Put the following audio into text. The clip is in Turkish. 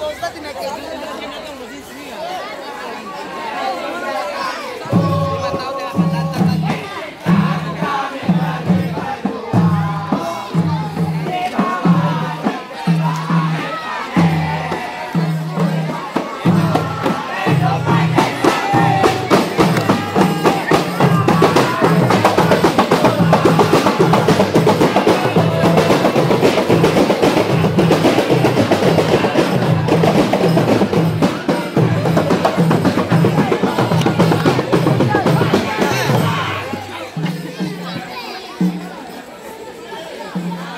Bozda demek Hallelujah.